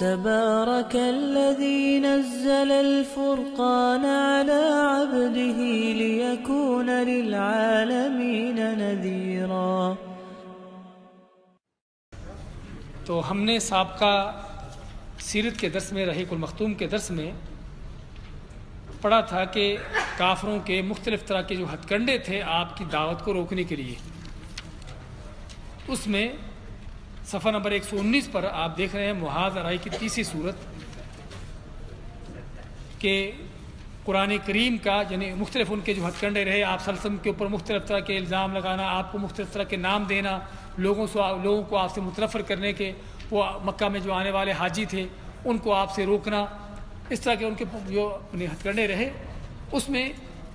تبارك الذي نزل الفرقان على عبده ليكون للعالمين نذيرا. تو ہم نے سابقہ سیرت کے درس میں، رحیق المختوم کے درس میں پڑھا تھا کہ کافروں کے مختلف طرح کے جو ہتھ کنڈے تھے آپ کی دعوت کو روکنے کے لیے۔ اس میں صفحہ نمبر ایک سو انیس پر آپ دیکھ رہے ہیں محاذ ارائی کی تیسری صورت کہ قرآن کریم کا یعنی مختلف ان کے جو ہتھ کنڈے رہے، آپ سلسم کے اوپر مختلف طرح کے الزام لگانا، آپ کو مختلف طرح کے نام دینا، لوگوں سے لوگوں کو آپ سے مترفر کرنے کے، وہ مکہ میں جو آنے والے حاجی تھے، ان کو آپ سے روکنا، اس طرح کے ان کے جو اپنے ہتھ کنڈے رہے، اس میں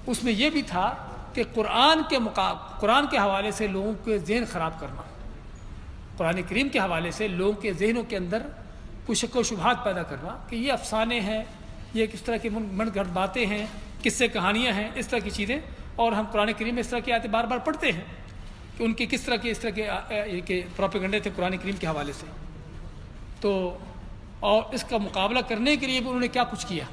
اس میں یہ بھی تھا کہ قرآن کے مقاب قرآن کے حوالے سے لوگوں کے ذہن خراب کرنا۔ قرآن کریم کے حوالے سے لوگوں کے ذہنوں کے اندر کچھ شک و شبہات پیدا کرنا کہ یہ افسانے ہیں، یہ کس طرح کی من گھڑ باتیں ہیں، کس سے کہانیاں ہیں، اس طرح کی چیزیں۔ اور ہم قرآن کریم میں اس طرح کی آیتیں بار بار پڑھتے ہیں کہ ان کی کس طرح کے اس طرح کے پراپیگنڈے تھے قرآن کریم کے حوالے سے۔ تو اور اس کا مقابلہ کرنے کے لیے بھی انہوں نے کیا کچھ کیا؟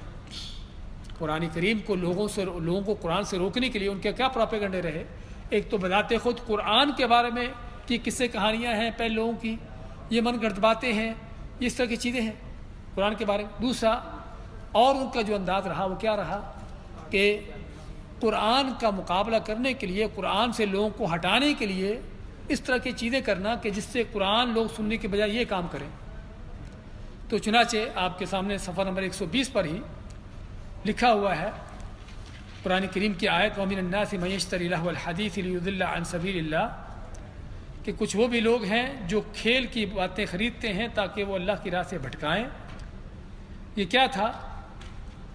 قرآن کریم کو لوگوں سے لوگوں کو قرآن سے روکنے کے لیے ان کے کیا پراپیگنڈے رہے؟ ایک تو بتاتے خود قرآن کے بارے میں کہ کس سے کہانیاں ہیں پہلے لوگوں کی، یہ من گرد باتیں ہیں اس طرح کی چیزیں ہیں قرآن کے بارے میں۔ دوسرا، اور ان کا جو انداز رہا وہ کیا رہا؟ کہ قرآن کا مقابلہ کرنے کے لیے، قرآن سے لوگوں کو ہٹانے کے لیے اس طرح کی چیزیں کرنا کہ جس سے قرآن لوگ سننے کے بجائے یہ کام کریں۔ تو چنانچہ آپ کے سامنے صفحہ نمبر ایک سو بیس پر ہی لکھا ہوا ہے، قرآن کریم کی آیت، ومن الناس میشتر اللہ الحدیث علی اللہ عن سبیل اللہ کہ کچھ وہ بھی لوگ ہیں جو کھیل کی باتیں خریدتے ہیں تاکہ وہ اللہ کی راہ سے بھٹکائیں۔ یہ کیا تھا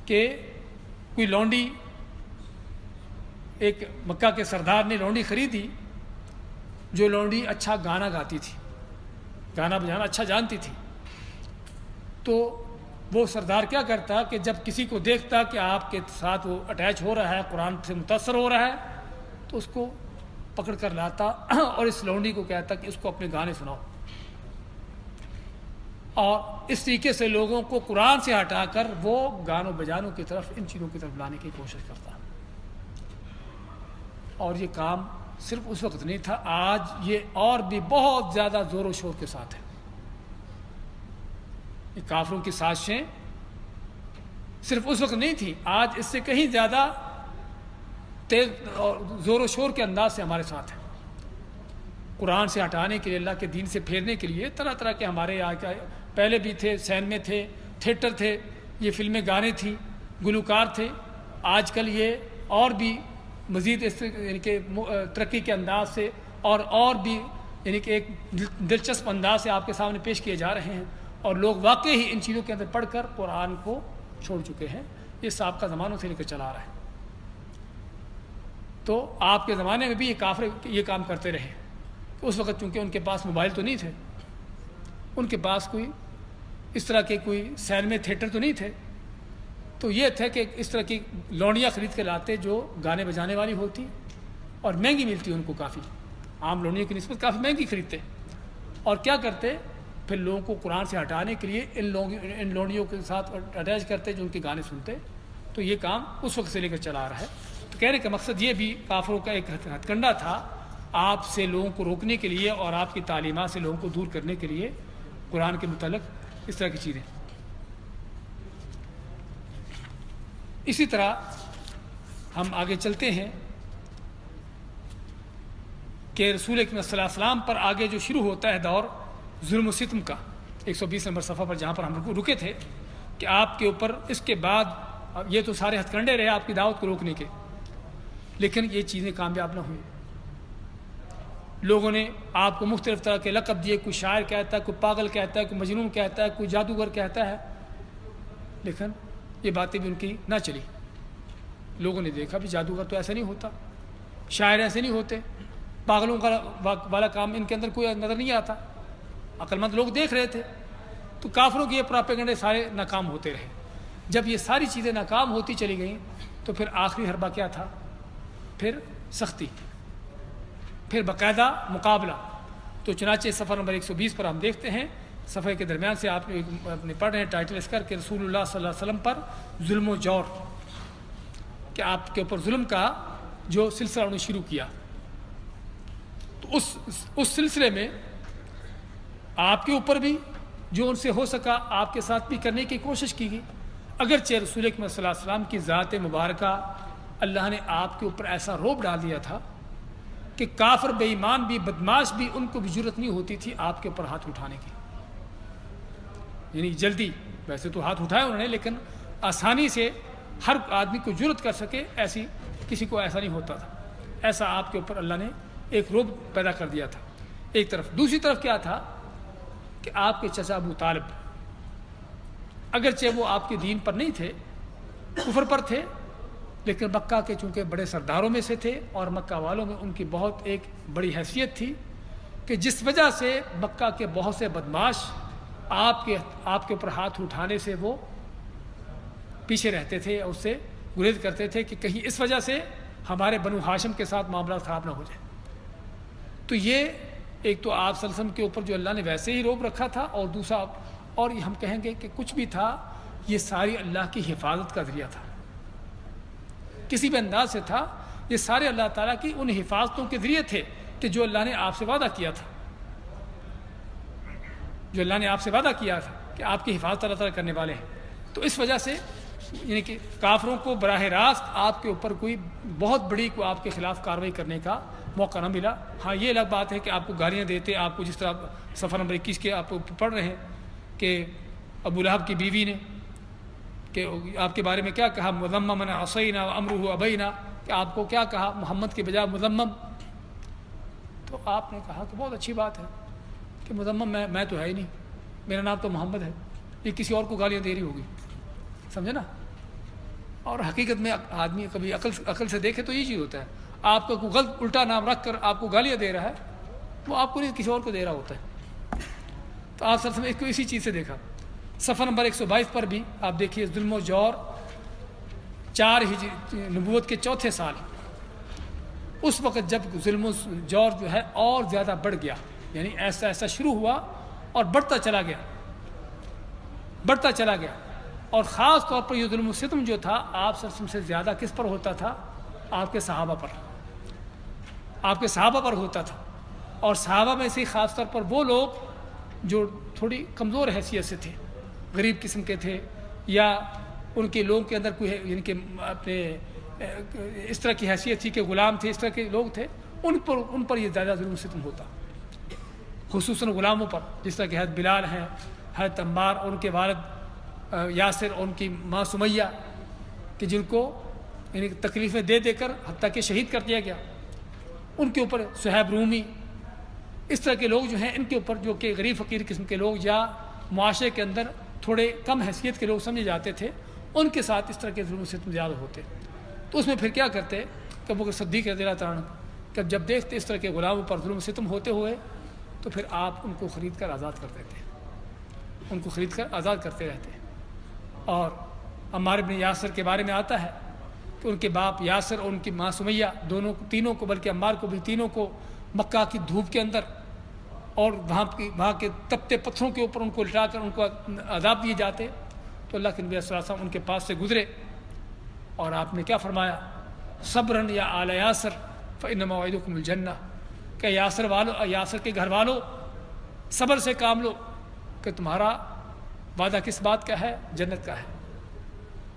کہ کوئی لونڈی، ایک مکہ کے سردار نے لونڈی خریدی جو لونڈی اچھا گانا گاتی تھی، گانا بجانا اچھا جانتی تھی۔ تو وہ سردار کیا کرتا کہ جب کسی کو دیکھتا کہ آپ کے ساتھ وہ اٹیچ ہو رہا ہے، قرآن سے متاثر ہو رہا ہے، تو اس کو پکڑ کر لاتا اور اس لونڈی کو کہتا کہ اس کو اپنے گانے سناؤ۔ اور اس طریقے سے لوگوں کو قرآن سے ہٹا کر وہ گانوں بجانوں کی طرف، ان چیزوں کی طرف لانے کی کوشش کرتا۔ اور یہ کام صرف اس وقت نہیں تھا، آج یہ اور بھی بہت زیادہ زور و شور کے ساتھ ہے۔ یہ کافروں کی سازشیں صرف اس وقت نہیں تھی آج اس سے کہیں زیادہ تیز اور زور و شور کے انداز سے ہمارے ساتھ ہیں۔ قرآن سے ہٹانے کے لیے، اللہ کے دین سے پھیرنے کے لیے طرح طرح کے ہمارے یہاں پہلے بھی تھے سینمے تھے، تھیٹر تھے، یہ فلمیں گانے تھیں، گلوکار تھے۔ آج کل یہ اور بھی مزید اس یعنی کہ ترقی کے انداز سے اور اور بھی یعنی کہ ایک دلچسپ انداز سے آپ کے سامنے پیش کیے جا رہے ہیں۔ اور لوگ واقعی ہی ان چیزوں کے اندر پڑھ کر قرآن کو چھوڑ چکے ہیں۔ یہ سابقہ زمانوں سے لے کر چلا رہا ہے۔ تو آپ کے زمانے میں بھی یہ کافر یہ کام کرتے رہے۔ اس وقت چونکہ ان کے پاس موبائل تو نہیں تھے، ان کے پاس کوئی اس طرح کے کوئی سینمے تھیٹر تو نہیں تھے۔ تو یہ تھے کہ اس طرح کی لونڈیاں خرید کے لاتے جو گانے بجانے والی ہوتی اور مہنگی ملتی ان کو کافی۔ عام لونڈیوں کی نسبت کافی مہنگی خریدتے۔ اور کیا کرتے؟ پھر لوگوں کو قرآن سے ہٹانے کے لیے ان لوگ ان لونڈیوں کے ساتھ اٹیچ کرتے جو ان کے گانے سنتے۔ تو یہ کام اس وقت سے لے کر چلا رہا ہے۔ تو کہنے کا مقصد یہ بھی کافروں کا ایک ہتھ کنڈا تھا آپ سے لوگوں کو روکنے کے لیے اور آپ کی تعلیمات سے لوگوں کو دور کرنے کے لیے قرآن کے متعلق اس طرح کی چیزیں۔ اسی طرح ہم آگے چلتے ہیں کہ رسول اکم صلی اللہ علیہ وسلم پر آگے جو شروع ہوتا ہے دور ظلم و ستم کا، ایک سو بیس نمبر صفحہ پر جہاں پر ہم رکے تھے کہ آپ کے اوپر اس کے بعد یہ تو سارے ہتھ کنڈے رہے آپ کی دعوت کو روکنے کے۔ لیکن یہ چیزیں کامیاب نہ ہوئیں۔ لوگوں نے آپ کو مختلف طرح کے لقب دیے، کوئی شاعر کہتا ہے، کوئی پاگل کہتا ہے، کوئی مجنون کہتا ہے، کوئی جادوگر کہتا ہے۔ لیکن یہ باتیں بھی ان کی نہ چلی۔ لوگوں نے دیکھا بھی جادوگر تو ایسا نہیں ہوتا، شاعر ایسے نہیں ہوتے۔ پاگلوں کا والا کام ان کے اندر کوئی نظر نہیں آتا۔ عقلمند لوگ دیکھ رہے تھے۔ تو کافروں کے یہ پراپیگنڈے سارے ناکام ہوتے رہے۔ جب یہ ساری چیزیں ناکام ہوتی چلی گئیں تو پھر آخری حربہ کیا تھا؟ پھر سختی۔ پھر باقاعدہ مقابلہ۔ تو چنانچہ سفر نمبر ایک سو بیس پر ہم دیکھتے ہیں۔ صفحے کے درمیان سے آپ اپنے پڑھ رہے ہیں ٹائٹل اس کر کے رسول اللہ صلی اللہ علیہ وسلم پر ظلم و جور۔ کہ آپ کے اوپر ظلم کا جو سلسلہ انہوں نے شروع کیا۔ تو اس اس سلسلے میں آپ کے اوپر بھی جو ان سے ہو سکا، آپ کے ساتھ بھی کرنے کی کوشش کی گئی۔ اگرچہ رسول اکمل صلی اللہ علیہ وسلم کی ذات مبارکہ اللہ نے آپ کے اوپر ایسا روب ڈال دیا تھا کہ کافر بے ایمان بھی، بدماش بھی، ان کو بھی ضرورت نہیں ہوتی تھی آپ کے اوپر ہاتھ اٹھانے کی۔ یعنی جلدی، ویسے تو ہاتھ اٹھائے انہوں نے، لیکن آسانی سے ہر آدمی کو ضرورت کر سکے، ایسی کسی کو ایسا نہیں ہوتا تھا۔ ایسا آپ کے اوپر اللہ نے ایک روب پیدا کر دیا تھا۔ ایک طرف۔ دوسری طرف کیا تھا کہ آپ کے چچا ابو طالب، اگرچہ وہ آپ کے دین پر نہیں تھے، کفر پر تھے لیکن مکہ کے چونکہ بڑے سرداروں میں سے تھے اور مکہ والوں میں ان کی بہت ایک بڑی حیثیت تھی کہ جس وجہ سے مکہ کے بہت سے بدماش آپ کے آپ کے اوپر ہاتھ اٹھانے سے وہ پیچھے رہتے تھے اور اس سے گریز کرتے تھے کہ کہیں اس وجہ سے ہمارے بنو ہاشم کے ساتھ معاملات خراب نہ ہو جائے۔ تو یہ ایک تو آپ سلسم کے اوپر جو اللہ نے ویسے ہی روک رکھا تھا اور دوسرا اور ہم کہیں گے کہ کچھ بھی تھا، یہ ساری اللہ کی حفاظت کا ذریعہ تھا۔ کسی بھی انداز سے تھا، یہ سارے اللہ تعالیٰ کی ان حفاظتوں کے ذریعے تھے کہ جو اللہ نے آپ سے وعدہ کیا تھا۔ جو اللہ نے آپ سے وعدہ کیا تھا کہ آپ کی حفاظت اللہ تعالیٰ کرنے والے ہیں۔ تو اس وجہ سے یعنی کہ کافروں کو براہ راست آپ کے اوپر کوئی بہت بڑی کو آپ کے خلاف کارروائی کرنے کا موقع نہ ملا۔ ہاں یہ الگ بات ہے کہ آپ کو گالیاں دیتے، آپ کو جس طرح سفر نمبر اکیس کے آپ پڑھ رہے ہیں کہ ابو لہب کی بیوی نے کہ آپ کے بارے میں کیا کہا؟ مضمن عصینہ امر ابینہ کہ آپ کو کیا کہا؟ محمد کے بجائے مضمم تو آپ نے کہا کہ بہت اچھی بات ہے کہ مضمم میں میں تو ہے ہی نہیں۔ میرا نام تو محمد ہے۔ یہ کسی اور کو گالیاں دے رہی ہوگی۔ سمجھے نا؟ اور حقیقت میں آدمی کبھی عقل عقل سے دیکھے تو یہ چیز ہوتا ہے۔ آپ کا کوئی غلط الٹا نام رکھ کر آپ کو گالیاں دے رہا ہے، وہ آپ کو نہیں، کسی اور کو دے رہا ہوتا ہے۔ تو آپ سر اس کو اسی چیز سے دیکھا۔ صفحہ نمبر ایک سو بائیس پر بھی آپ دیکھیے ظلم و جور چار ہی نبوت کے چوتھے سال۔ اس وقت جب ظلم و جور جو ہے اور زیادہ بڑھ گیا یعنی ایسا ایسا شروع ہوا اور بڑھتا چلا گیا۔ بڑھتا چلا گیا۔ اور خاص طور پر یہ ظلم و ستم جو تھا، آپ سرسم سے زیادہ کس پر ہوتا تھا؟ آپ کے صحابہ پر۔ آپ کے صحابہ پر ہوتا تھا۔ اور صحابہ میں سے خاص طور پر وہ لوگ جو تھوڑی کمزور حیثیت سے تھے۔ غریب قسم کے تھے یا ان کے لوگوں کے اندر کوئی یعنی کہ اپنے اس طرح کی حیثیت تھی کہ غلام تھے، اس طرح کے لوگ تھے، ان پر ان پر یہ زیادہ ظلم ستم ہوتا۔ خصوصاً غلاموں پر، جس طرح کہ حید بلال ہیں حید عمار، اور ان کے والد یاسر، اور ان کی ماں سمیہ، کہ جن کو یعنی تکلیفیں دے دے کر حتیٰ کہ شہید کر دیا گیا۔ ان کے اوپر صہیب رومی، اس طرح کے لوگ جو ہیں، ان کے اوپر جو کہ غریب، فقیر قسم کے لوگ یا معاشرے کے اندر تھوڑے کم حیثیت کے لوگ سمجھے جاتے تھے، ان کے ساتھ اس طرح کے ظلم ستم زیادہ ہوتے۔ تو اس میں پھر کیا کرتے کہ وہ صدیق رضی اللہ تعالیٰ کہ جب دیکھتے اس طرح کے غلاموں پر ظلم ستم ہوتے ہوئے، تو پھر آپ ان کو خرید کر آزاد کر دیتے۔ ان کو خرید کر آزاد کرتے رہتے۔ اور ہمارے ابن یاسر کے بارے میں آتا ہے کہ ان کے باپ یاسر اور ان کی ماں سمیہ دونوں تینوں کو، بلکہ عمار کو بھی تینوں کو مکہ کی دھوپ کے اندر اور وہاں کی وہاں کے تپتے پتھروں کے اوپر ان کو لٹا کر ان کو عذاب دیے جاتے تو اللہ کے نبی صلی اللہ علیہ وسلم ان کے پاس سے گزرے۔ اور آپ نے کیا فرمایا؟ صبرن یا اعلی یاسر فن معید الجنہ۔ کہ یاسر والو، یاسر کے گھر والوں صبر سے کام لو کہ تمہارا وعدہ کس بات کا ہے؟ جنت کا ہے۔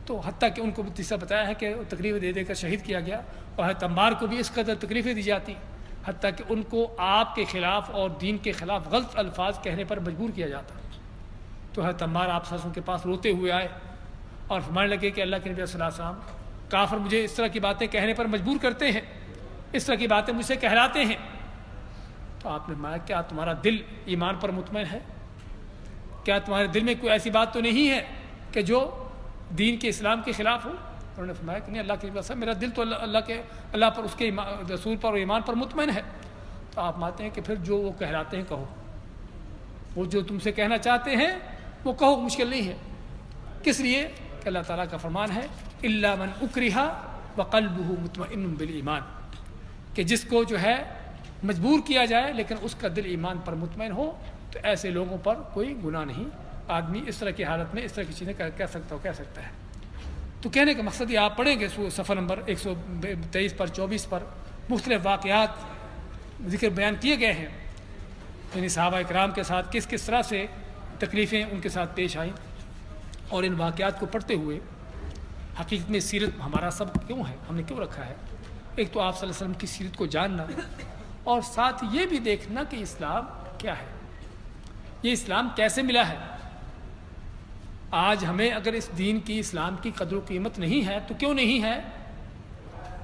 تو حتیٰ کہ ان کو تیسرا بتایا ہے کہ تکلیف دے دے کر شہید کیا گیا۔ اور تمار کو بھی اس قدر تکلیفیں دی جاتی۔ حتیٰ کہ ان کو آپ کے خلاف اور دین کے خلاف غلط الفاظ کہنے پر مجبور کیا جاتا تو ہے تمار آپ سرسوں کے پاس روتے ہوئے آئے اور فرمانے لگے کہ اللہ کے نبی صلی اللہ علیہ وسلم، کافر مجھے اس طرح کی باتیں کہنے پر مجبور کرتے ہیں، اس طرح کی باتیں مجھ سے کہلاتے ہیں۔ تو آپ نے مانا کیا تمہارا دل ایمان پر مطمئن ہے؟ کیا تمہارے دل میں کوئی ایسی بات تو نہیں ہے کہ جو دین کے اسلام کے خلاف ہو؟ انہوں نے فرمایا کہ نہیں، اللہ کے واسطہ میرا دل تو اللہ اللہ کے، اللہ پر، اس کے رسول پر اور ایمان پر مطمئن ہے۔ تو آپ مانتے ہیں کہ پھر جو وہ کہلاتے ہیں کہو۔ وہ جو تم سے کہنا چاہتے ہیں، وہ کہو، مشکل نہیں ہے۔ کس لیے؟ کہ اللہ تعالیٰ کا فرمان ہے اللہ من اکریہ و قلب مطمئن بال ایمان کہ جس کو جو ہے مجبور کیا جائے، لیکن اس کا دل ایمان پر مطمئن ہو، تو ایسے لوگوں پر کوئی گناہ نہیں۔ آدمی اس طرح کی حالت میں، اس طرح کی چیزیں کہہ سکتا ہو، کہہ سکتا ہے۔ تو کہنے کا مقصد یہ آپ پڑھیں گے سفر نمبر ایک سو تیئیس پر، چوبیس پر، مختلف واقعات ذکر بیان کیے گئے ہیں۔ یعنی صحابہ اکرام کے ساتھ کس کس طرح سے تکلیفیں ان کے ساتھ پیش آئیں اور ان واقعات کو پڑھتے ہوئے حقیقت میں سیرت ہمارا سب کیوں ہے؟ ہم نے کیوں رکھا ہے؟ ایک تو آپ صلی اللہ علیہ وسلم کی سیرت کو جاننا اور ساتھ یہ بھی دیکھنا کہ اسلام کیا ہے؟ یہ اسلام کیسے ملا ہے؟ آج ہمیں اگر اس دین کی، اسلام کی قدر و قیمت نہیں ہے تو کیوں نہیں ہے؟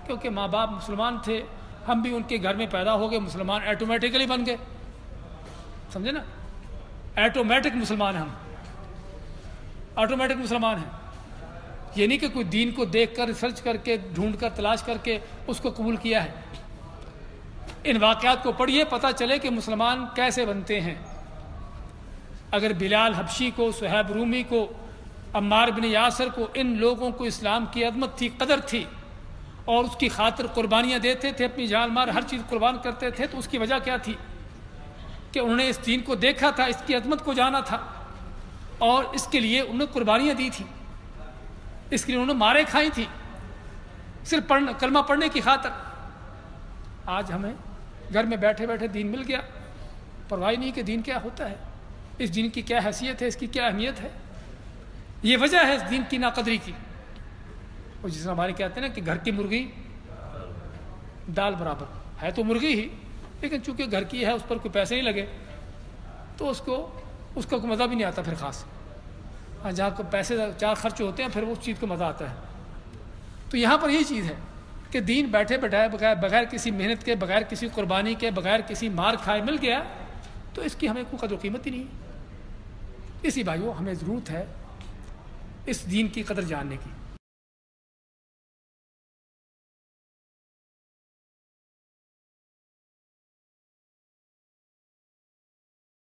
کیونکہ ماں باپ مسلمان تھے، ہم بھی ان کے گھر میں پیدا ہو گئے، مسلمان ایٹومیٹیکلی بن گئے۔ سمجھے نا؟ ایٹومیٹک مسلمان ہم۔ آٹومیٹک مسلمان ہیں۔ یہ نہیں کہ کوئی دین کو دیکھ کر ریسرچ کر کے، ڈھونڈ کر، تلاش کر کے اس کو قبول کیا ہے۔ ان واقعات کو پڑھیے، پتہ چلے کہ مسلمان کیسے بنتے ہیں۔ اگر بلال حبشی کو صہیب رومی کو، عمار بن یاسر کو ان لوگوں کو اسلام کی عظمت تھی، قدر تھی اور اس کی خاطر قربانیاں دیتے تھے، اپنی جان مار ہر چیز قربان کرتے تھے، تو اس کی وجہ کیا تھی؟ کہ انہوں نے اس دین کو دیکھا تھا، اس کی عظمت کو جانا تھا اور اس کے لیے انہوں نے قربانیاں دی تھیں۔ اس کے لیے انہوں نے مارے کھائی تھی صرف پڑھنا، کلمہ پڑھنے کی خاطر۔ آج ہمیں گھر میں بیٹھے بیٹھے دین مل گیا۔ پرواہ نہیں کہ دین کیا ہوتا ہے۔ اس دین کی کیا حیثیت ہے؟ اس کی کیا اہمیت ہے؟ یہ وجہ ہے اس دین کی ناقدری کی۔ اور جس ہمارے کہتے ہیں نا کہ گھر کی مرغی دال برابر۔ ہے تو مرغی ہی، لیکن چونکہ گھر کی ہے، اس پر کوئی پیسے نہیں لگے، تو اس کو، اس کا کوئی مزہ بھی نہیں آتا پھر خاص۔ ہاں جہاں کو پیسے چار خرچ ہوتے ہیں، پھر وہ اس چیز کو مزہ آتا ہے۔ تو یہاں پر یہی چیز ہے کہ دین بیٹھے بیٹھائے بغیر بغیر کسی محنت کے، بغیر کسی قربانی کے، بغیر کسی مار کھائے مل گیا، تو اس کی ہمیں کوئی قدر و قیمت ہی نہیں۔ ہے اسی بھائیوں ہمیں ضرورت ہے اس دین کی قدر جاننے کی۔